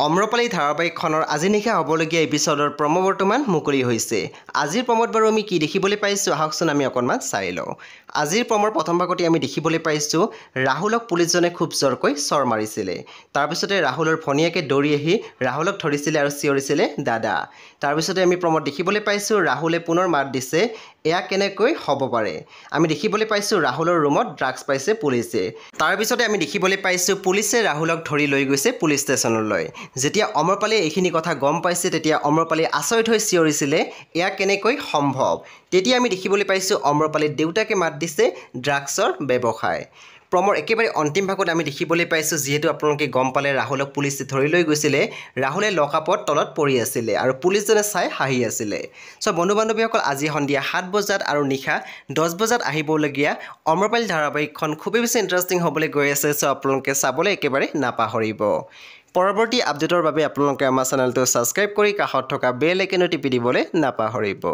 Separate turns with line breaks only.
অম্ৰপালি ধাৰাবাহিকখনৰ আজি নিশা হ'বলগীয়া এপিছডৰ প্ৰম' বৰ্তমান মুকলি হৈছে। আজিৰ প্ৰম'ত বাৰু আমি কি দেখিবলৈ পাইছোঁ আহকচোন আমি অকণমান চাই লওঁ। আজিৰ প্ৰমৰ প্ৰথম ভাগতে আমি দেখিবলৈ পাইছোঁ ৰাহুলক পুলিচজনে খুব জোৰকৈ চৰ মাৰিছিলে। তাৰপিছতে ৰাহুলৰ ভনীয়েকে দৌৰি আহি ৰাহুলক ধৰিছিলে আৰু চিঞৰিছিলে দাদা। তাৰপিছতে আমি প্ৰমত দেখিবলৈ পাইছোঁ ৰাহুলে পুনৰ মাত দিছে এয়া কেনেকৈ হ'ব পাৰে? আমি দেখিবলৈ পাইছোঁ ৰাহুলৰ ৰুমত ড্ৰাগছ পাইছে পুলিচে। তাৰপিছতে আমি দেখিবলৈ পাইছোঁ পুলিচে ৰাহুলক ধৰি লৈ গৈছে পুলিচ ষ্টেচনলৈ। যেতিয়া অমৰপালীয়ে এইখিনি কথা গম পাইছে তেতিয়া অমৰপালী আচৰিত হৈ চিঞৰিছিলে এয়া কেনেকৈ সম্ভৱ? তেতিয়া আমি দেখিবলৈ পাইছোঁ অমৰপালীৰ দেউতাকে মাত দিছে ড্ৰাগছৰ ব্যৱসায়। প্ৰমৰ একেবাৰে অন্তিম ভাগত আমি দেখিবলৈ পাইছোঁ যিহেতু আপোনালোকে গম পালে ৰাহুলক পুলিচে ধৰি লৈ গৈছিলে ৰাহুলে লকআপত তলত পৰি আছিলে আৰু পুলিচজনে চাই হাঁহি আছিলে। চ' বন্ধু বান্ধৱীসকল আজি সন্ধিয়া সাত বজাত আৰু নিশা দহ বজাত আহিবলগীয়া অমৰপালি ধাৰাবাহিকখন খুবেই বেছি ইণ্টাৰেষ্টিং হ'বলৈ গৈ আছে চ' আপোনালোকে চাবলৈ একেবাৰে নাপাহৰিব। পৰৱৰ্তী আপডেটৰ বাবে আপোনালোকে আমাৰ চেনেলটো ছাবস্ক্ৰাইব কৰি কাষত থকা বেল আইকনো টিপি দিবলৈ নাপাহৰিব।